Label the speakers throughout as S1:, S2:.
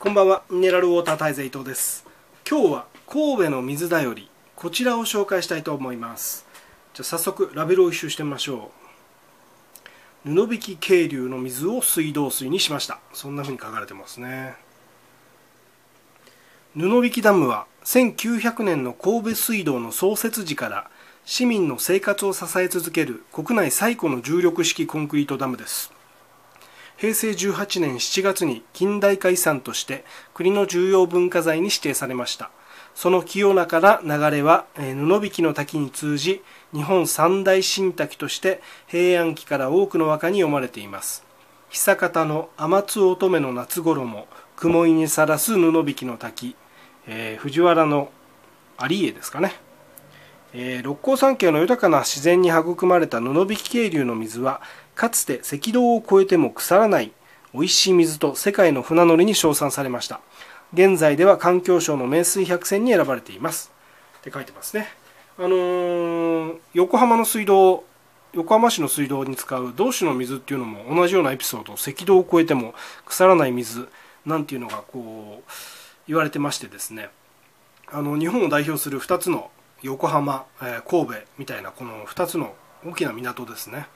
S1: こんばんは。ミネラルウォーター大勢伊藤です。今日は神戸の水だよりこちらを紹介したいと思います。じゃあ早速ラベルを一周してみましょう。布引き渓流の水を水道水にしました。そんな風に書かれてますね。布引ダムは1900年の神戸水道の創設時から市民の生活を支え続ける国内最古の重力式コンクリートダムです。平成18年7月に近代化遺産として国の重要文化財に指定されました。その清らから流れは、え布引の滝に通じ日本三大神滝として平安期から多くの和歌に読まれています。久方の天津乙女の夏衣雲井にさらす布引の滝、えー、藤原の有家ですかね。えー、六甲山系の豊かな自然に育まれた布引渓流の水はかつて赤道を越えても腐らない美味しい水と世界の船乗りに称賛されました。現在では環境省の名水百選に選ばれています。って書いてますね。あのー、横浜の水道横浜市の水道に使う同種の水っていうのも同じようなエピソード。赤道を越えても腐らない水。なんていうのがこう言われてましてですね。あの日本を代表する2つの横浜、えー、神戸みたいなこの2つの大きな港ですね、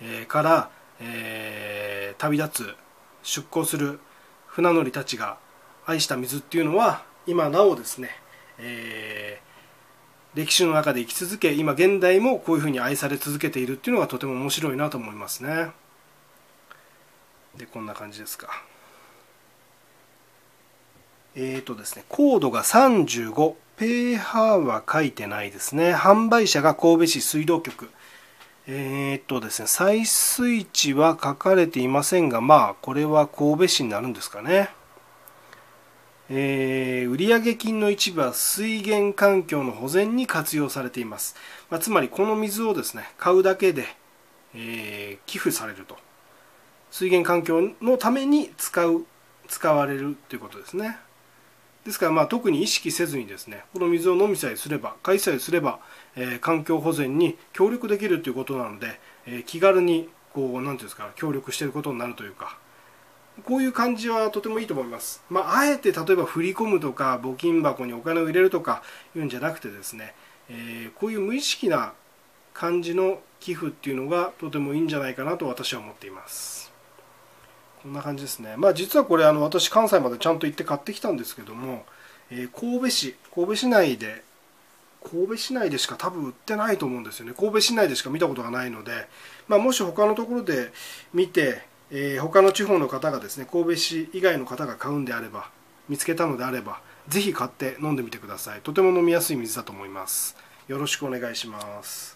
S1: えー、から、えー、旅立つ出港する船乗りたちが愛した水っていうのは今なおですね、えー、歴史の中で生き続け今現代もこういうふうに愛され続けているっていうのがとても面白いなと思いますね。でこんな感じですか。えーとですね高度が35ペーハーは書いてないですね。販売者が神戸市水道局。えー、っとですね、採水値は書かれていませんが、まあ、これは神戸市になるんですかね。えー、売上金の一部は水源環境の保全に活用されています。まあ、つまり、この水をですね、買うだけで、えー、寄付されると。水源環境のために使う、使われるということですね。ですからまあ特に意識せずにですねこの水を飲みさえすれば買いさえすれば、えー、環境保全に協力できるということなので、えー、気軽にこう何て言うんですか協力していることになるというかこういう感じはとてもいいと思います。まあ、あえて例えば振り込むとか募金箱にお金を入れるとかいうんじゃなくてですね、えー、こういう無意識な感じの寄付っていうのがとてもいいんじゃないかなと私は思っています。こんな感じですね。まあ実はこれあの私関西までちゃんと行って買ってきたんですけども、えー、神戸市神戸市内で神戸市内でしか多分売ってないと思うんですよね。神戸市内でしか見たことがないので、まあ、もし他のところで見て、えー、他の地方の方がですね神戸市以外の方が買うんであれば見つけたのであれば是非買って飲んでみてください。とても飲みやすい水だと思います。よろしくお願いします。